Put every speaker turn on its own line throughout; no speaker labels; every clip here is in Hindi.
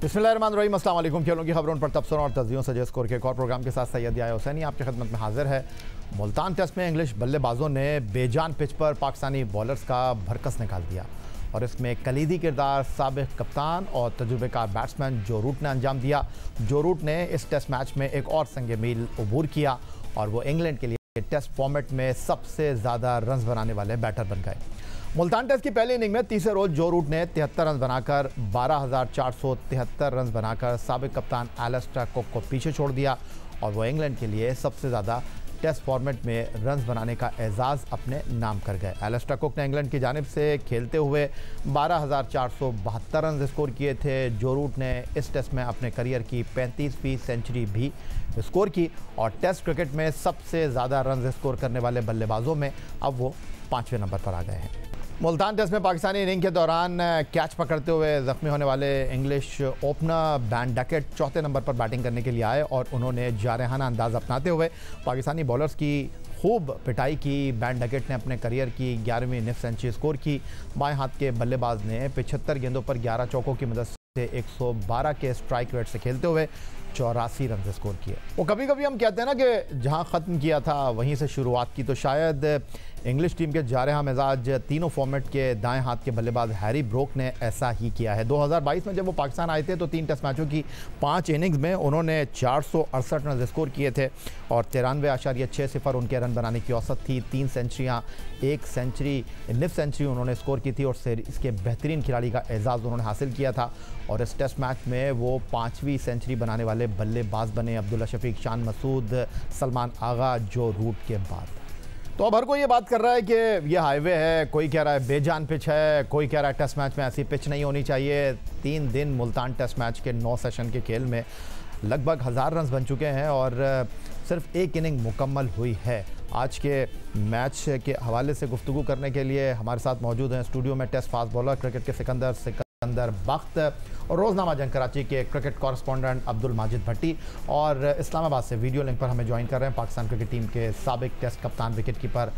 रहीम अल्लाम खेलों की खबरों पर तबसरों और तजियों से स्कोर के एक और प्रोग्राम के साथ सैयद या हुसैनी आपकी खदमत में हाजिर है। मुल्तान टेस्ट में इंग्लिश बल्लेबाजों ने बेजान पिच पर पाकिस्तानी बॉलर्स का भरकस निकाल दिया और इसमें कलीदी किरदार, सबक कप्तान और तजुर्बेकार बैट्समैन जो रूट ने अंजाम दिया। जो रूट ने इस टेस्ट मैच में एक और संग मील अबूर किया और वो इंग्लैंड के लिए टेस्ट फॉर्मेट में सबसे ज़्यादा रन बनाने वाले बैटर बन गए। मुल्तान टेस्ट की पहली इनिंग में तीसरे रोज जो रूट ने तिहत्तर रन बनाकर बारह रन बनाकर सबक कप्तान एलेस्ट्रा कुक को पीछे छोड़ दिया और वो इंग्लैंड के लिए सबसे ज़्यादा टेस्ट फॉर्मेट में रन बनाने का एजाज़ अपने नाम कर गए। एलेस्ट्रा कुक ने इंग्लैंड की जानब से खेलते हुए बारह रन स्कोर किए थे। जो रूट ने इस टेस्ट में अपने करियर की पैंतीसवीं सेंचुरी भी स्कोर की और टेस्ट क्रिकेट में सबसे ज़्यादा रन स्कोर करने वाले बल्लेबाजों में अब वो पाँचवें नंबर पर आ गए हैं। मुल्तान टेस्ट में पाकिस्तानी इनिंग के दौरान कैच पकड़ते हुए ज़ख्मी होने वाले इंग्लिश ओपनर बैन डकेट चौथे नंबर पर बैटिंग करने के लिए आए और उन्होंने जारहाना अंदाज अपनाते हुए पाकिस्तानी बॉलर्स की खूब पिटाई की। बैन डकेट ने अपने करियर की ग्यारहवीं निफ सेंचुरी स्कोर की। बाएँ हाथ के बल्लेबाज ने पिछहत्तर गेंदों पर ग्यारह चौकों की मदद से 112 के स्ट्राइक रेट से खेलते हुए चौरासी रन स्कोर किए। वो कभी कभी हम कहते हैं ना कि जहाँ ख़त्म किया था, वहीं से शुरुआत की तो शायद इंग्लिश टीम के जारहा मिजाज तीनों फॉर्मेट के दाएँ हाथ के बल्लेबाज हैरी ब्रोक ने ऐसा ही किया है। 2022 में जब वो पाकिस्तान आए थे तो तीन टेस्ट मैचों की पाँच इनिंग्स में उन्होंने चार सौ अड़सठ रन स्कोर किए थे और तिरानवे आशार्य छः सिफर उनके रन बनाने की औसत थी। तीन सेंचुरियाँ, एक सेंचुरी, निफ सेंचुरी उन्होंने स्कोर की थी और इसके बेहतरीन खिलाड़ी का एजाज़ उन्होंने हासिल किया था और इस टेस्ट मैच में वो पाँचवीं सेंचुरी बनाने वाले बल्लेबाज बने अब्दुल्ला शफीक, शान मसूद, सलमान आगा, जो रूट के बाद। तो अब हर कोई ये बात कर रहा है कि ये हाईवे है, कोई कह रहा है बेजान पिच है, कोई कह रहा है टेस्ट मैच में ऐसी पिच नहीं होनी चाहिए। तीन दिन मुल्तान टेस्ट मैच के नौ सेशन के खेल में लगभग हज़ार रन बन चुके हैं और सिर्फ़ एक इनिंग मुकम्मल हुई है। आज के मैच के हवाले से गुफ्तु करने के लिए हमारे साथ मौजूद हैं। स्टूडियो में टेस्ट फास्ट बॉलर क्रिकेट के सिकंदर सिकंदर बख्त और रोज़नामा जंग कराची के क्रिकेट कॉरस्पॉन्डेंट अब्दुल माजिद भट्टी और इस्लामाबाद से वीडियो लिंक पर हमें ज्वाइन कर रहे हैं पाकिस्तान क्रिकेट टीम के सबक टेस्ट कप्तान विकेट कीपर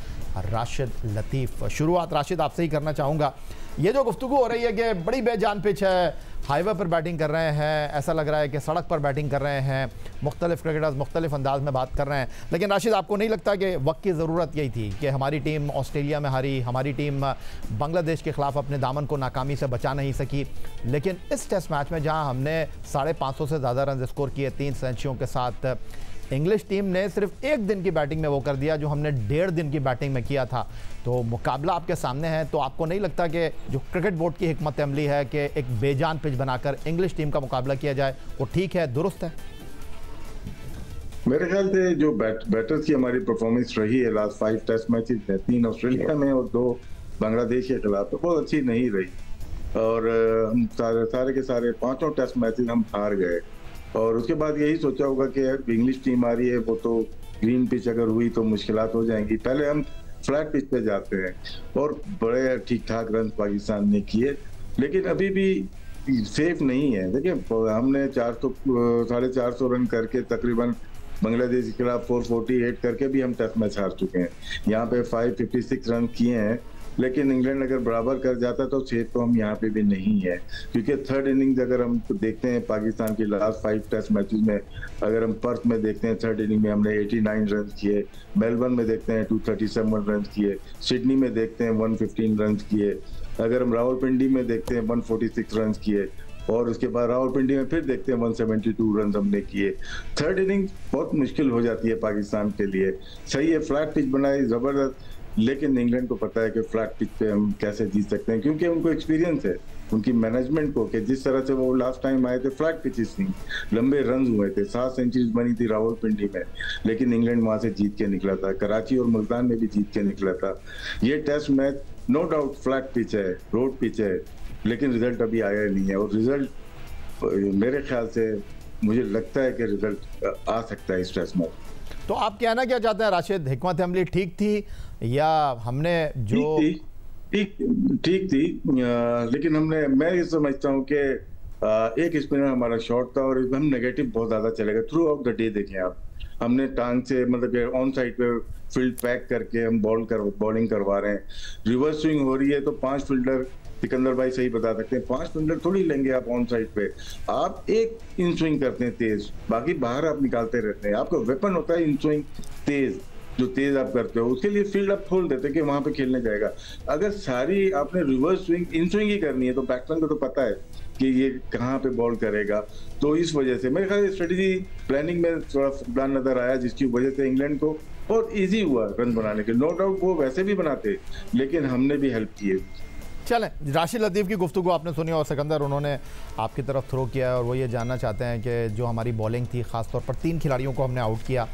राशिद लतीफ़। शुरुआत राशिद आपसे ही करना चाहूँगा। ये जो गुफ्तु हो रही है कि बड़ी बेजान पिच है, हाईवे पर बैटिंग कर रहे हैं, ऐसा लग रहा है कि सड़क पर बैटिंग कर रहे हैं, मुख्तलिफ़ क्रिकेटर्स मुख्तलिफ़ अंदाज में बात कर रहे हैं। लेकिन राशिद, आपको नहीं लगता कि वक्त की ज़रूरत यही थी कि हमारी टीम ऑस्ट्रेलिया में हारी, हमारी टीम बांग्लादेश के ख़िलाफ़ अपने दामन को नाकामी से बचा नहीं सकी? लेकिन इस टेस्ट मैच में जहाँ हमने साढ़े पाँच सौ से ज़्यादा रन स्कोर किए, तीन सेंचुरियों के साथ इंग्लिश टीम ने सिर्फ़ एक दिन की बैटिंग में वो कर दिया जो हमने डेढ़ दिन की बैटिंग में किया था। तो मुकाबला आपके सामने है तो आपको नहीं लगता कि जो क्रिकेट बोर्ड की हमत अमली है कि एक बेजान पिच बनाकर इंग्लिश टीम का मुकाबला किया जाए वो ठीक है दुरुस्त है?
मेरे ख्याल से जो बैट, बैटर्स की हमारी परफॉर्मेंस रही है लास्ट फाइव टेस्ट मैचेस में तीन ऑस्ट्रेलिया में और दो बांग्लादेश के खिलाफ तो बहुत अच्छी नहीं रही। और हम सारे सारे के सारे पाँचों टेस्ट मैचेस हम हार गए। और उसके बाद यही सोचा होगा कि इंग्लिश टीम आ रही है, वो तो ग्रीन पिच अगर हुई तो मुश्किल हो जाएँगी। पहले हम फ्लैट पिच पे जाते हैं और बड़े ठीक ठाक रन पाकिस्तान ने किए। लेकिन अभी भी सेफ़ नहीं है। देखिए, हमने चार सौ, साढ़े चार सौ रन करके तकरीबन बांग्लादेश के खिलाफ 448 करके भी हम टेस्ट मैच हार चुके हैं। यहाँ पे 556 रन किए हैं। लेकिन इंग्लैंड अगर बराबर कर जाता तो सेफ़ तो हम यहाँ पे भी नहीं है। क्योंकि थर्ड इनिंग्स अगर हम देखते हैं पाकिस्तान की लास्ट फाइव टेस्ट मैचेस में, अगर हम पर्थ में देखते हैं थर्ड इनिंग में हमने 89 रन किए मेलबर्न में देखते हैं 237 रन किए सिडनी में देखते हैं 115 रन किए, अगर हम रावलपिंडी में देखते हैं 146 रन किए, और उसके बाद रावलपिंडी में फिर देखते हैं 172 रन हमने किए। थर्ड इनिंग बहुत मुश्किल हो जाती है पाकिस्तान के लिए। सही है फ्लैट पिच बनाई, ज़बरदस्त। लेकिन इंग्लैंड को पता है कि फ्लैट पिच पे हम कैसे जीत सकते हैं, क्योंकि उनको एक्सपीरियंस है, उनकी मैनेजमेंट को कि जिस तरह से वो लास्ट टाइम आए थे फ्लैट पिचेस थी लंबे रन हुए थे, सात सेंचुरीज बनी थी राहुल पिंडी में, लेकिन इंग्लैंड वहाँ से जीत के निकला था, कराची और मुल्तान में भी जीत के निकला था। ये test match no doubt flat pitch है रोड पिच है, लेकिन रिज़ल्ट अभी आया नहीं है, और रिज़ल्ट मेरे ख्याल से मुझे लगता है कि रिज़ल्ट आ सकता है इस टेस्ट मैच
तो आप कहना क्या चाहते हैं? राशिद हिकमत अमली ठीक थी? या हमने जो
ठीक ठीक थी। लेकिन हमने, मैं ये समझता हूँ कि एक स्पिनर हमारा शॉर्ट था और इसमें हम नेगेटिव बहुत ज़्यादा चलेगा थ्रू आउट द डे देखें आप, हमने टांग से मतलब ऑन साइड पे फ़ील्ड पैक करके हम बॉल कर बॉलिंग करवा रहे हैं। रिवर्स स्विंग हो रही है तो पाँच फील्डर सिकंदर भाई सही बता सकते हैं। पाँच फील्डर थोड़ी लेंगे आप ऑन साइड पे। आप एक इन स्विंग करते हैं तेज, बाकी बाहर आप निकालते रहते हैं। आपका वेपन होता है इन स्विंग तेज, जो तेज आप करते हो। उसके लिए फ़ील्ड आप खोल देते कि वहाँ पे खेलने जाएगा। अगर सारी आपने रिवर्स स्विंग इन स्विंग ही करनी है तो बैट्समैन को तो पता है कि ये कहाँ पे बॉल करेगा। तो इस वजह से, मेरे ख्याल स्ट्रेटेजी प्लानिंग में थोड़ा प्लान नज़र आया, जिसकी वजह से इंग्लैंड को बहुत इजी हुआ रन बनाने के नो डाउट वो वैसे भी बनाते, लेकिन हमने भी हेल्प किए।
चलें। राशिद लतीफ़ की गुफ्तु आपने सुनी और सिकंदर, उन्होंने आपकी तरफ़ थ्रो किया और वो ये जानना चाहते हैं कि जो हमारी बॉलिंग थी, ख़ासतौर पर तीन खिलाड़ियों को हमने आउट किया।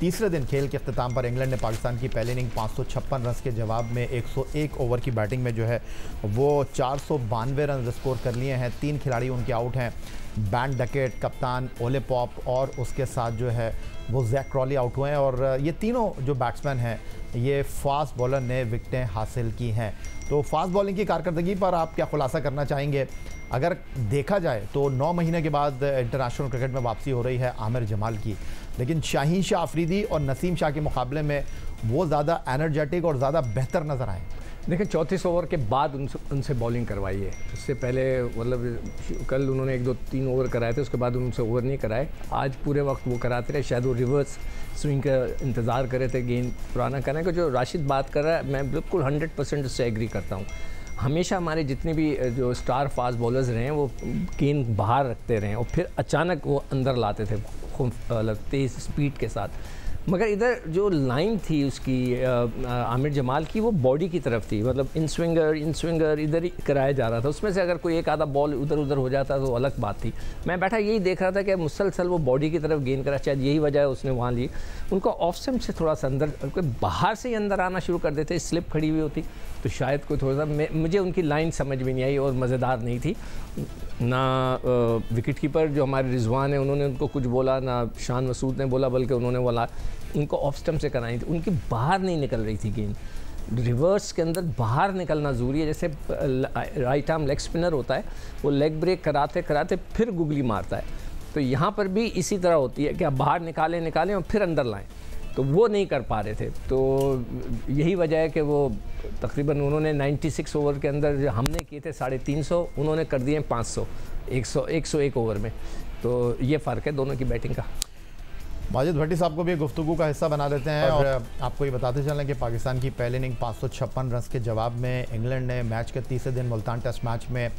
तीसरे दिन खेल के अख्ताम पर इंग्लैंड ने पाकिस्तान की पहली इनिंग पाँच सौ छप्पन रन के जवाब में 101 ओवर की बैटिंग में जो है, वो चार सौ बानवे रन स्कोर कर लिए हैं। तीन खिलाड़ी उनके आउट हैं। बैंड डकेट, कप्तान ओले पॉप और उसके साथ जो है, वो जैक क्रॉली आउट हुए हैं और ये तीनों जो बैट्समैन हैं, ये फास्ट बॉलर ने विकटें हासिल की हैं। तो फास्ट बॉलिंग की कारकर्दगी पर आप क्या खुलासा करना चाहेंगे? अगर देखा जाए तो नौ महीने के बाद इंटरनेशनल क्रिकेट में वापसी हो रही है आमिर जमाल की। लेकिन शाहीन शाह आफरीदी और नसीम शाह के मुकाबले में वो ज़्यादा एनर्जेटिक और ज़्यादा बेहतर नज़र आए।
देखिए चौंतीस ओवर के बाद उनसे उनसे बॉलिंग करवाई है। उससे पहले मतलब कल उन्होंने एक दो तीन ओवर कराए थे, उसके बाद उनसे ओवर नहीं कराए। आज पूरे वक्त वो कराते रहे, शायद वो रिवर्स स्विंग का इंतज़ार करे थे, गेंद पुराना करने का जो राशिद बात कर रहा है, मैं बिल्कुल हंड्रेड परसेंट उससे एग्री करता हूँ। हमेशा हमारे जितने भी जो स्टार फास्ट बॉलर्स रहे हैं, वो गेंद बाहर रखते रहे और फिर अचानक वो अंदर लाते थे। तेज़ स्पीड के साथ। मगर इधर जो लाइन थी उसकी आमिर जमाल की, वो बॉडी की तरफ़ थी। मतलब इन स्विंगर इन स्विंगर इधर ही कराया जा रहा था। उसमें से अगर कोई एक आधा बॉल उधर उधर हो जाता तो अलग बात थी। मैं बैठा यही देख रहा था कि मुसलसल वो बॉडी की तरफ़ गेंद करा। शायद यही वजह है उसने वहाँ ली। उनको ऑफ़ से थोड़ा सा अंदर बाहर से ही अंदर आना शुरू कर देते। स्लिप खड़ी हुई होती। तो शायद कोई थोड़ा सा मुझे उनकी लाइन समझ में नहीं आई और मज़ेदार नहीं थी। ना विकेट कीपर जो हमारे रिजवान है, उन्होंने उनको कुछ बोला, ना शान मसूद ने बोला, बल्कि उन्होंने बोला उनको ऑफ़ स्टम्प से करानी थी। उनकी बाहर नहीं निकल रही थी गेंद। रिवर्स के अंदर बाहर निकलना ज़रूरी है। जैसे राइट आर्म लेग स्पिनर होता है, वो लेग ब्रेक कराते कराते फिर गुगली मारता है। तो यहाँ पर भी इसी तरह होती है कि आप बाहर निकालें निकालें और फिर अंदर लाएँ। तो वो नहीं कर पा रहे थे। तो यही वजह है कि वो तकरीबन उन्होंने 96 ओवर के अंदर जो हमने किए थे साढ़े तीन सौ, उन्होंने कर दिए पाँच सौ। एक सौ एक सौ एक ओवर में। तो ये फ़र्क है दोनों की बैटिंग का।
माजिद भट्टी साहब को भी गुफ्तु का हिस्सा बना देते हैं और आपको ये बताते चलें कि पाकिस्तान की पहली इनिंग पाँच सौ छप्पन रन के जवाब में इंग्लैंड ने मैच के तीसरे दिन मुल्तान टेस्ट मैच में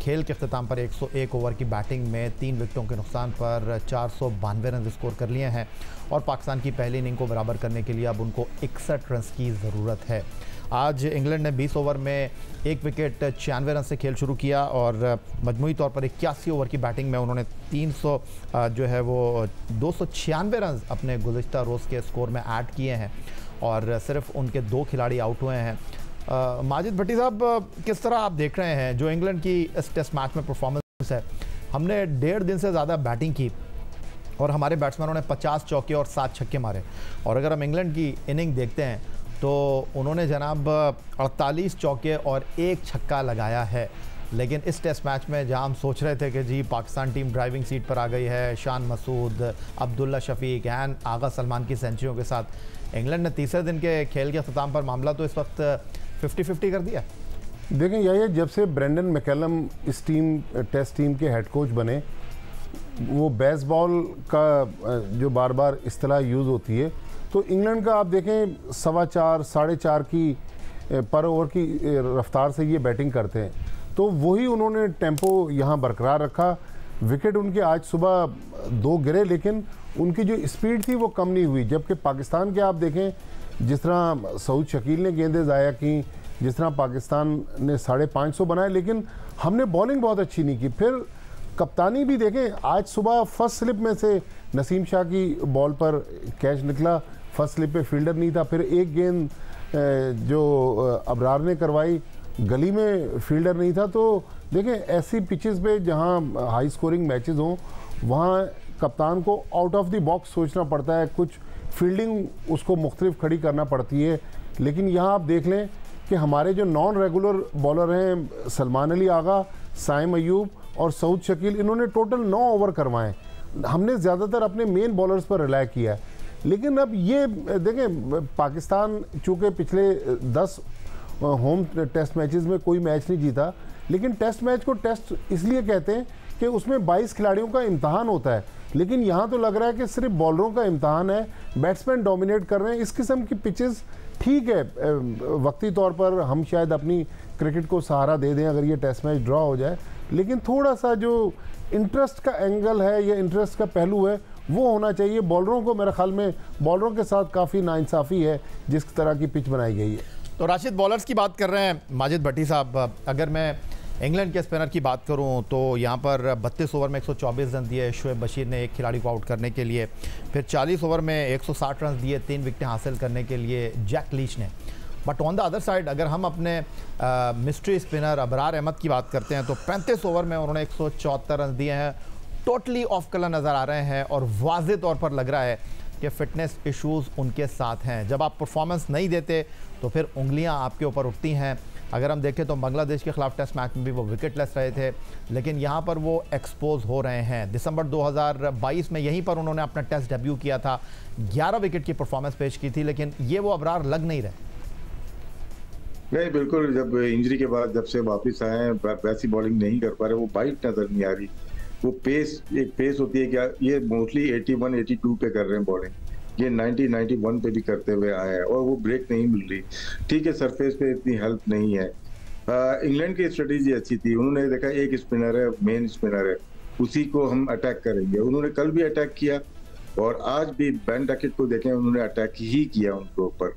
खेल के अख्ताम पर 101 ओवर की बैटिंग में तीन विकटों के नुकसान पर चार सौ बानवे रन स्कोर कर लिए हैं और पाकिस्तान की पहली इनिंग को बराबर करने के लिए अब उनको इकसठ रन की ज़रूरत है। आज इंग्लैंड ने 20 ओवर में एक विकेट छियानवे रन से खेल शुरू किया और मजमू तौर पर इक्यासी ओवर की बैटिंग में उन्होंने 300 जो है वो दो सौ छियानवे रन अपने गुजशत रोज़ के स्कोर में ऐड किए हैं और सिर्फ़ उनके दो खिलाड़ी आउट हुए हैं। माजिद भट्टी साहब किस तरह आप देख रहे हैं जो इंग्लैंड की इस टेस्ट मैच में परफॉर्मेंस है? हमने डेढ़ दिन से ज़्यादा बैटिंग की और हमारे बैट्समैनों ने 50 चौके और सात छक्के मारे और अगर हम इंग्लैंड की इनिंग देखते हैं तो उन्होंने जनाब 48 चौके और एक छक्का लगाया है। लेकिन इस टेस्ट मैच में जहाँ हम सोच रहे थे कि जी, पाकिस्तान टीम ड्राइविंग सीट पर आ गई है, शान मसूद, अब्दुल्ला शफीक एंड आगा सलमान की सेंचुरियों के साथ। इंग्लैंड ने तीसरे दिन के खेल के अख्ताम पर मामला तो इस वक्त फिफ्टी फिफ्टी कर दिया।
देखें, यही जब से ब्रेंडन मैकेलम इस टीम, टेस्ट टीम के हेड कोच बने, वो बेसबॉल का जो बार बार इतलाह यूज़ होती है तो इंग्लैंड का आप देखें, सवा चार, साढ़े चार की पर ओवर की रफ्तार से ये बैटिंग करते हैं। तो वही उन्होंने टेंपो यहाँ बरकरार रखा। विकेट उनके आज सुबह दो गिरे, लेकिन उनकी जो स्पीड थी वो कम नहीं हुई। जबकि पाकिस्तान के आप देखें, जिस तरह सऊद शकील ने गेंदें ज़ाया की, जिस तरह पाकिस्तान ने साढ़े पाँच सौ बनाए, लेकिन हमने बॉलिंग बहुत अच्छी नहीं की। फिर कप्तानी भी देखें, आज सुबह फ़र्स्ट स्लिप में से नसीम शाह की बॉल पर कैच निकला। फ़र्स्ट स्लिप पे फील्डर नहीं था, फिर एक गेंद जो अबरार ने करवाई, गली में फील्डर नहीं था तो देखें, ऐसी पिचेस पे जहाँ हाई स्कोरिंग मैचेस हों, वहाँ कप्तान को आउट ऑफ़ द बॉक्स सोचना पड़ता है, कुछ फील्डिंग उसको मुख्तलिफ़ खड़ी करना पड़ती है। लेकिन यहाँ आप देख लें कि हमारे जो नॉन रेगुलर बॉलर हैं, सलमान अली आगा, साइम अयूब और सऊद शकील, इन्होंने टोटल नौ ओवर करवाएँ। हमने ज़्यादातर अपने मेन बॉलर्स पर रिलाय किया है। लेकिन अब ये, देखें, पाकिस्तान चूँकि पिछले दस होम टेस्ट मैचेस में कोई मैच नहीं जीता, लेकिन टेस्ट मैच को टेस्ट इसलिए कहते हैं कि उसमें 22 खिलाड़ियों का इम्तहान होता है। लेकिन यहाँ तो लग रहा है कि सिर्फ़ बॉलरों का इम्तहान है बैट्समैन डोमिनेट कर रहे हैं। इस किस्म की पिचेस ठीक है वक्ती तौर पर हम शायद अपनी क्रिकेट को सहारा दे दें अगर ये टेस्ट मैच ड्रॉ हो जाए। लेकिन थोड़ा सा जो इंटरेस्ट का एंगल है या इंटरेस्ट का पहलू है वो होना चाहिए। बॉलरों को मेरे ख्याल में, बॉलरों के साथ काफ़ी नाइंसाफ़ी है, जिस तरह की पिच बनाई गई है।
तो राशिद बॉलर्स की बात कर रहे हैं माजिद भट्टी साहब। अगर मैं इंग्लैंड के स्पिनर की बात करूँ तो यहाँ पर 32 ओवर में 124 रन दिए शुएब बशीर ने एक खिलाड़ी को आउट करने के लिए। फिर 40 ओवर में 160 रन दिए तीन विकेटें हासिल करने के लिए जैक लीच ने। But on the other side अगर हम अपने मिस्ट्री स्पिनर अबरार अहमद की बात करते हैं तो 35 ओवर में उन्होंने एक रन दिए हैं। टोटली ऑफ़ कलर नज़र आ रहे हैं और वाज तौर पर लग रहा है कि फ़िटनेस इश्यूज़ उनके साथ हैं। जब आप परफॉर्मेंस नहीं देते तो फिर उंगलियाँ आपके ऊपर उठती हैं। अगर हम देखें तो बांग्लादेश के खिलाफ टेस्ट मैच में भी वो विकेट लेस रहे थे, लेकिन यहाँ पर वो एक्सपोज हो रहे हैं। दिसंबर 2022 में यहीं पर उन्होंने अपना टेस्ट डेब्यू किया था। 11 विकेट की परफॉर्मेंस पेश की थी, लेकिन ये वो अबरार लग नहीं रहे।
नहीं, बिल्कुल, जब इंजरी के बाद जब से वापस आए वैसी बॉलिंग नहीं कर पा रहे, वो बाइट नज़र नहीं आ रही। वो पेस एक पेस होती है क्या? ये मोस्टली 81 82 पे कर रहे हैं बॉलिंग ये 90 91 पे भी करते हुए आए हैं और वो ब्रेक नहीं मिल रही. ठीक है सरफेस पे इतनी हेल्प नहीं है. इंग्लैंड की स्ट्रेटेजी अच्छी थी. उन्होंने देखा एक स्पिनर है मेन स्पिनर है. उसी को हम अटैक करेंगे. उन्होंने कल भी अटैक किया और आज भी बैन डकेट को देखें, उन्होंने अटैक ही किया उनके ऊपर.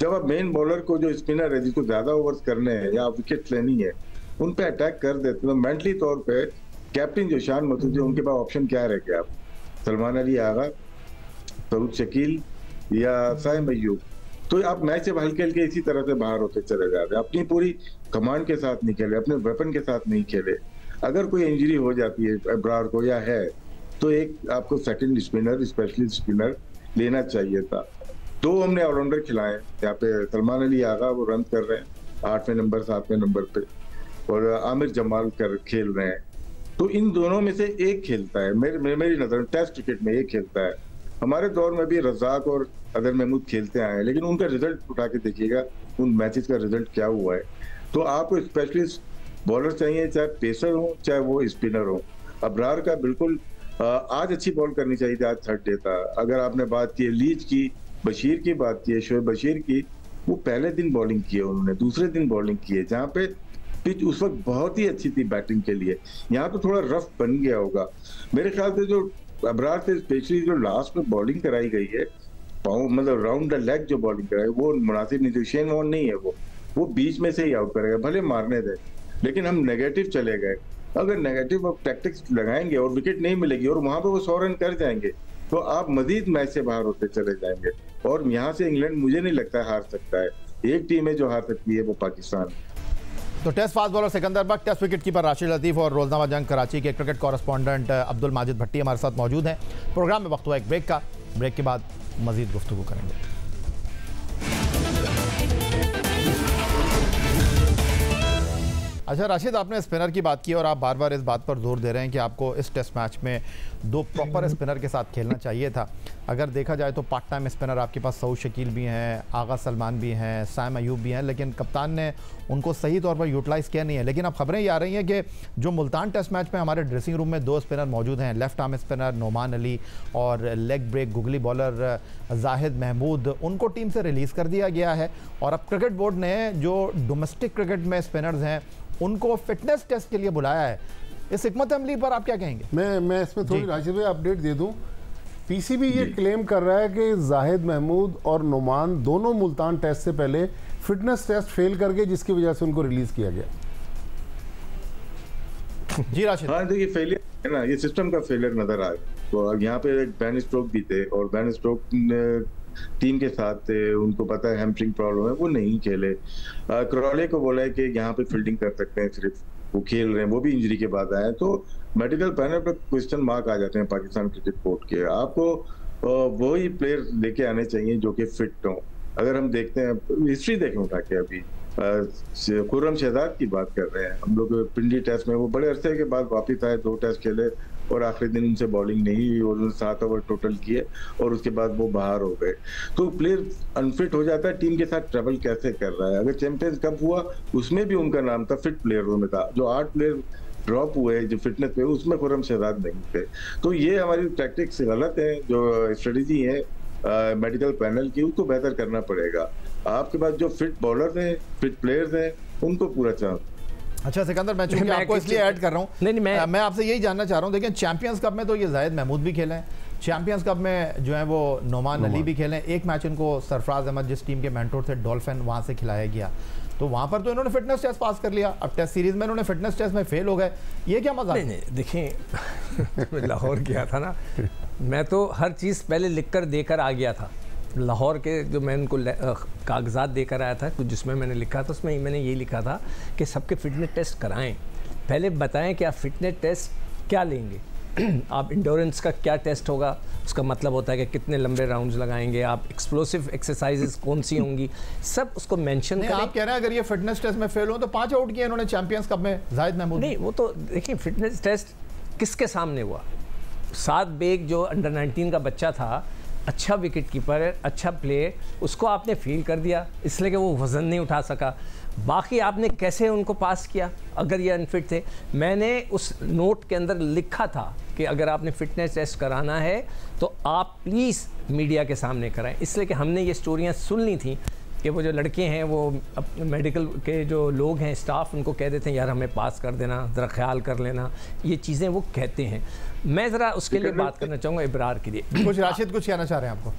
जब आप मेन बॉलर को जो स्पिनर है, जिसको ज़्यादा ओवर्स करने हैं या विकेट लेनी है, उन पे अटैक कर देते तो मेंटली तौर पे कैप्टन जो शान मसूद है उनके पास ऑप्शन क्या रह गया? आप सलमान अली आगा सऊद शकील या साइम अयूब तो आप मैच से हल्के हल्के इसी तरह से बाहर होते चले जाते अपनी पूरी कमांड के साथ नहीं खेले, अपने वेपन के साथ नहीं खेले। अगर कोई इंजरी हो जाती है, अब्रार को या है तो एक आपको सेकंड स्पिनर स्पेशलिस्ट स्पिनर लेना चाहिए था। दो हमने ऑलराउंडर खिलाए यहाँ पे सलमान अली आगा वो रन कर रहे हैं, आठवें नंबर सातवें नंबर पे। और आमिर जमाल कर, खेल रहे हैं। तो इन दोनों में से एक खेलता है। मेरे, मेरे मेरी नज़र में टेस्ट क्रिकेट में एक खेलता है। हमारे दौर में भी रजाक और अदर महमूद खेलते आए हैं लेकिन उनका रिज़ल्ट उठा के देखिएगा उन मैचेस का रिज़ल्ट क्या हुआ है। तो आपको स्पेशलिस्ट बॉलर चाहिए चाहे पेसर हो चाहे वो स्पिनर हो। अबरार का बिल्कुल आज अच्छी बॉल करनी चाहिए थी आज थर्ड डे था। अगर आपने बात की लीज की बशीर की बात की शोएब बशीर की वो पहले दिन बॉलिंग की है उन्होंने दूसरे दिन बॉलिंग की है जहाँ पे पिच उस वक्त बहुत ही अच्छी थी बैटिंग के लिए। यहाँ तो थोड़ा रफ बन गया होगा। मेरे ख्याल से जो अबरार से स्पेशली जो लास्ट में बॉलिंग कराई गई है पाउ मतलब राउंड द लेग जो बॉलिंग कराई, वो मुनासिब नहीं थी। शेन वॉन नहीं है वो। वो बीच में से ही आउट करेगा, भले मारने दे, लेकिन हम नेगेटिव चले गए। अगर नेगेटिव टैक्टिक्स लगाएँगे और विकेट नहीं मिलेगी और वहाँ पर वो सौ रन कर जाएँगे तो आप मजीद मैच से बाहर होते चले जाएँगे। और यहाँ से इंग्लैंड मुझे नहीं लगता हार सकता है। एक टीम है जो हार सकती है वो पाकिस्तान।
तो test fast bowler Sikandar Bakht test wicket keeper Rashid Latif और रोजनामा जंग कराची के क्रिकेट कॉरेस्पॉन्डेंट अब्दुल माजिद भट्टी हमारे साथ मौजूद हैं। प्रोग्राम में वक्त हुआ एक ब्रेक का। ब्रेक के बाद मजीद गुफ्तु करेंगे। अच्छा राशिद, आपने स्पिनर की बात की और आप बार बार इस बात पर ज़ोर दे रहे हैं कि आपको इस टेस्ट मैच में दो प्रॉपर स्पिनर के साथ खेलना चाहिए था। अगर देखा जाए तो पार्ट टाइम स्पिनर आपके पास सऊद शकील भी हैं, आगा सलमान भी हैं सैम अयूब भी हैं, लेकिन कप्तान ने उनको सही तौर पर यूटिलाइज़ किया नहीं है। लेकिन अब खबरें ये आ रही हैं कि जो मुल्तान टेस्ट मैच में हमारे ड्रेसिंग रूम में दो स्पिनर मौजूद हैं left arm spinner Noman Ali और leg break googly bowler Zahid Mahmood उनको टीम से रिलीज़ कर दिया गया है। और अब क्रिकेट बोर्ड ने जो डोमेस्टिक क्रिकेट में स्पिनर्स हैं उनको फिटनेस टेस्ट के लिए बुलाया है। इस हमत अमली पर आप क्या कहेंगे?
मैं मैं इसमें थोड़ी राशिद भाई अपडेट दे दूँ। पीसीबी ये क्लेम कर रहा है कि जाहिद महमूद और नुमान दोनों मुल्तान टेस्ट से पहले फिटनेस टेस्ट फेल कर गए जिसकी वजह से उनको रिलीज़ किया गया।
जी राशिद।
हाँ देखिए फेलियर है ना ये सिस्टम का फेलियर नज़र आ तो यहाँ पे एक बैन स्ट्रोक भी थे और बैन स्ट्रोक टीम के साथ थे उनको पता है हैमस्ट्रिंग प्रॉब्लम है वो नहीं खेले। क्रॉले को बोला है कि यहाँ पे फील्डिंग कर सकते हैं सिर्फ़ वो खेल रहे हैं वो भी इंजरी के बाद आए तो मेडिकल पैनल पर क्वेश्चन मार्क आ जाते हैं पाकिस्तान क्रिकेट बोर्ड के। आपको वही प्लेयर लेके आने चाहिए जो कि फिट हो। अगर हम देखते हैं हिस्ट्री देखें उठा के अभी खुर्रम शहजाद की बात कर रहे हैं। हम लोग पिंडी टेस्ट में, वो बड़े अरसे के बाद वापिस आए, दो टेस्ट खेले और आखिरी दिन उनसे बॉलिंग नहीं हुई और उन्होंने सात ओवर टोटल किए और उसके बाद वो बाहर हो गए। तो प्लेयर अनफिट हो जाता है टीम के साथ ट्रेवल कैसे कर रहा है? अगर चैंपियंस कप हुआ, उसमें भी उनका नाम था फिट प्लेयरों में था। जो आठ प्लेयर ड्रॉप हुए जो फिटनेस पे, उसमें खुरम शहजाद नहीं थे। तो ये हमारी टैक्टिक्स गलत है, जो स्ट्रेटेजी है मेडिकल पैनल की उसको बेहतर करना पड़ेगा। आपके पास जो फिट बॉलर हैं फिट प्लेयर्स हैं उनको पूरा चांस।
अच्छा सिकंदर मैं चूँकि आपको इसलिए ऐड कर रहा हूँ।
नहीं, नहीं, मैं-
मैं आपसे यही जानना चाह रहा हूँ। देखिए चैंपियंस कप में तो ये जायद महमूद भी खेले हैं। चैंपियंस कप में जो है वो नोमान अली भी खेले एक मैच इनको सरफराज अहमद जिस टीम के मेंटोर थे डॉल्फिन वहाँ से खिलाया गया। तो वहाँ पर तो इन्होंने फिटनेस टेस्ट पास कर लिया। अब टेस्ट सीरीज़ में इन्होंने फिटनेस टेस्ट में फेल हो गए। ये क्या मज़ा
नहीं नहीं देखिए लाहौर गया था ना मैं तो हर चीज़ पहले लिख कर देकर आ गया था। लाहौर के जो मैं उनको कागजात देकर आया था कुछ जिसमें मैंने लिखा था उसमें मैंने ये लिखा था कि सबके फिटनेस टेस्ट कराएँ। पहले बताएँ कि आप फिटनेस टेस्ट क्या लेंगे? आप इंडोरेंस का क्या टेस्ट होगा? उसका मतलब होता है कि कितने लंबे राउंड्स लगाएँगे? आप एक्सप्लोसिव एक्सरसाइजेस कौन सी होंगी? सब उसको मेंशन करें
आप कह रहे हैं अगर ये फिटनेस टेस्ट में फेल हो तो पाँच आउट किए इन्होंने चैंपियंस कप में जायद महमूद।
नहीं वो तो देखिए फिटनेस टेस्ट किसके सामने हुआ? सात बेग जो अंडर 19 का बच्चा था अच्छा विकेट कीपर है अच्छा प्लेयर उसको आपने फील कर दिया, इसलिए कि वो वज़न नहीं उठा सका। बाकी आपने कैसे उनको पास किया? अगर ये अनफिट थे, मैंने उस नोट के अंदर लिखा था कि अगर आपने फिटनेस टेस्ट कराना है तो आप प्लीज़ मीडिया के सामने कराएँ। इसलिए कि हमने ये स्टोरियाँ सुन ली थी कि वो जो लड़के हैं, वो मेडिकल के जो लोग हैं स्टाफ उनको कह देते हैं, यार, हमें पास कर देना, ज़रा ख्याल कर लेना। ये चीज़ें वो कहते हैं। मैं ज़रा उसके लिए बात करना चाहूँगा इब्रार के लिए।
कुछ राशिद कुछ कहना चाह रहे हैं आपको?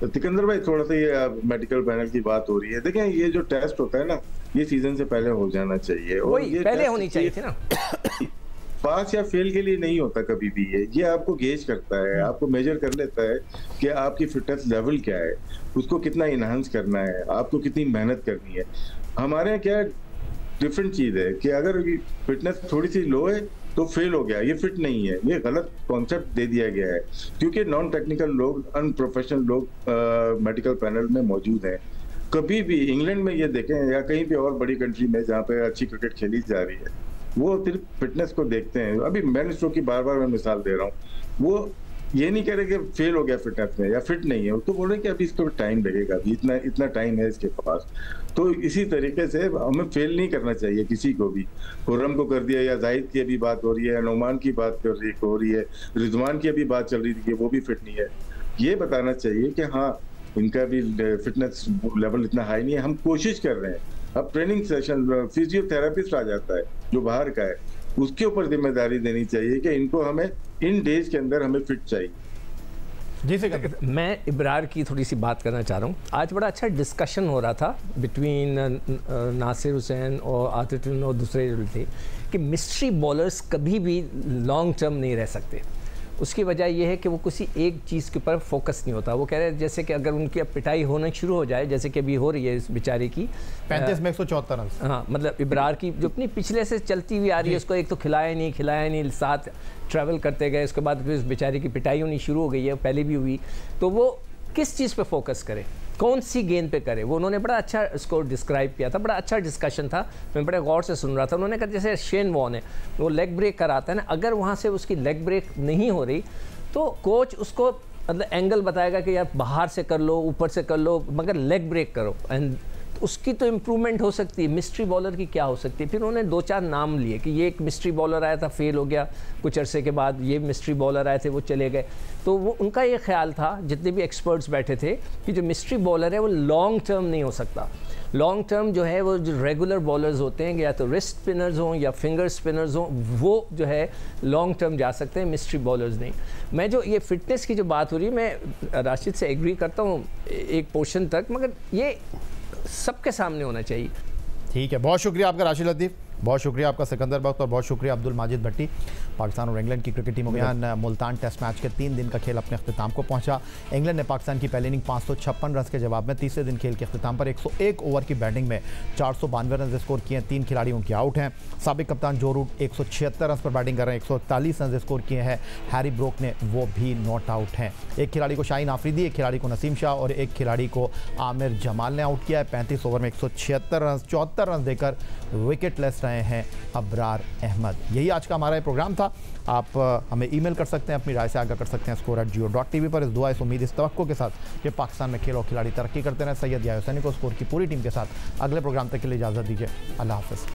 तो सिकंदर भाई थोड़ा सा ये मेडिकल पैनल की बात हो रही है। देखें ये जो टेस्ट होता है ना ये सीज़न से पहले हो जाना चाहिए। और ये
पहले होनी चाहिए थी ना।
पास या फेल के लिए नहीं होता कभी भी ये। ये आपको गेज करता है आपको मेजर कर लेता है कि आपकी फिटनेस लेवल क्या है। उसको कितना इनहांस करना है आपको कितनी मेहनत करनी है। हमारे यहाँ क्या डिफरेंट चीज़ है कि अगर फिटनेस थोड़ी सी लो है तो फेल हो गया, ये फिट नहीं है। ये गलत कॉन्सेप्ट दे दिया गया है। क्योंकि नॉन टेक्निकल लोग अनप्रोफेशनल लोग मेडिकल पैनल में मौजूद हैं। कभी भी इंग्लैंड में ये देखें या कहीं भी और बड़ी कंट्री में जहाँ पे अच्छी क्रिकेट खेली जा रही है, वो सिर्फ़ फिटनेस को देखते हैं। अभी मैन स्ट्रोक की बार बार मैं मिसाल दे रहा हूँ। वो ये नहीं कह रहे कि फेल हो गया फिटनेस में या फिट नहीं है। वो तो बोल रहे कि अभी इसको टाइम लगेगा, अभी इतना इतना टाइम है इसके पास। तो इसी तरीके से हमें फेल नहीं करना चाहिए किसी को भी। खुर्रम को कर दिया या जाहिद की अभी बात हो रही है नुमान की बात कर रही, हो रही है, रिजवान की अभी बात चल रही थी कि वो भी फिट नहीं है। ये बताना चाहिए कि हाँ इनका भी फिटनेस लेवल इतना हाई नहीं है। हम कोशिश कर रहे हैं। अब ट्रेनिंग सेशन फिजियोथेरापिस्ट आ जाता है, जो बाहर का है, उसके ऊपर ज़िम्मेदारी देनी चाहिए कि इनको हमें इन डेज़ के अंदर हमें फिट चाहिए।
जी सर,
मैं इब्रार की थोड़ी सी बात करना चाह रहा हूँ। आज बड़ा अच्छा डिस्कशन हो रहा था बिटवीन नासिर हुसैन और आतिन और दूसरे थे कि मिस्ट्री बॉलर्स कभी भी लॉन्ग टर्म नहीं रह सकते। उसकी वजह यह है कि वो किसी एक चीज़ के ऊपर फोकस नहीं होता। वो कह रहे हैं जैसे कि अगर उनकी अब पिटाई होना शुरू हो जाए जैसे कि अभी हो रही है इस बेचारे की
पैंतीस में एक सौ चौहत्तर रन
हाँ मतलब इब्रार की जो अपनी पिछले से चलती हुई आ रही है उसको एक तो खिलाया नहीं खिलाया नहीं साथ ट्रैवल करते गए उसके बाद फिर उस बेचारे की पिटाई होनी शुरू हो गई है पहले भी हुई। तो वो किस चीज़ पर फोकस करे? कौन सी गेंद पे करे? वो उन्होंने बड़ा अच्छा इसको डिस्क्राइब किया था, बड़ा अच्छा डिस्कशन था। मैं बड़े गौर से सुन रहा था। उन्होंने कहा, जैसे शेन वॉन है, वो लेग ब्रेक कराता है ना, अगर वहाँ से उसकी लेग ब्रेक नहीं हो रही तो कोच उसको मतलब एंगल बताएगा कि यार बाहर से कर लो, ऊपर से कर लो, मगर लेग ब्रेक करो। एंड उसकी तो इम्प्रूवमेंट हो सकती है। मिस्ट्री बॉलर की क्या हो सकती है? फिर उन्होंने दो चार नाम लिए कि ये एक मिस्ट्री बॉलर आया था फेल हो गया। कुछ अरसे के बाद ये मिस्ट्री बॉलर आए थे, वो चले गए। तो वो, उनका ये ख्याल था, जितने भी एक्सपर्ट्स बैठे थे, कि जो मिस्ट्री बॉलर है, वो लॉन्ग टर्म नहीं हो सकता। लॉन्ग टर्म जो है, वो जो रेगुलर बॉलर्स होते हैं, या तो रिस्ट स्पिनर्स हों, या फिंगर स्पिनर्स हों, वो जो है लॉन्ग टर्म जा सकते हैं मिस्ट्री बॉलर्स नहीं। मैं जो ये फिटनेस की जो बात हो रही है, मैं राशिद से एग्री करता हूँ एक पोर्शन तक, मगर ये सबके सामने होना चाहिए।
ठीक है बहुत शुक्रिया आपका राशिद लतीफ़। बहुत शुक्रिया आपका सिकंदर बख्त और बहुत शुक्रिया अब्दुल माजिद भट्टी। पाकिस्तान और इंग्लैंड की क्रिकेट टीमों के यहाँ मुल्तान टेस्ट मैच के तीन दिन का खेल अपने अख्ताम को पहुँचा। इंग्लैंड ने पाकिस्तान की पहली इनिंग पाँच सौ छप्पन रन के जवाब में तीसरे दिन खेल के अख्ताम पर 101 ओवर की बैटिंग में चार सौ बानवे रन स्कोर किए तीन खिलाड़ियों के आउट हैं। सबक कप्तान जो रूट एक सौ छिहत्तर रन पर बैटिंग कर रहे हैं एक सौ इकतालीस रन स्कोर किए हैं। हैरी ब्रोक ने वो भी नॉट आउट हैं। एक खिलाड़ी को शाहीन आफरीदी एक खिलाड़ी को नसीम शाह और एक खिलाड़ी को आमिर जमाल ने आउट किया है। पैंतीस ओवर में एक सौ छिहत्तर रन चौहत्तर रन देकर विकेट लेस रहे हैं अबरार अहमद। यही आज का हमारा प्रोग्राम था। आप हमें ईमेल कर सकते हैं, अपनी राय से आगा कर सकते हैं score at Geo dot TV पर। इस दुआ, इस उम्मीद, इस तवक्को के साथ कि पाकिस्तान में खेल खिलाड़ी तरक्की करते रहे। सैयद या हुसैनी को स्कोर की पूरी टीम के साथ अगले प्रोग्राम तक के लिए इजाज़त दीजिए। अल्लाह हाफिज़।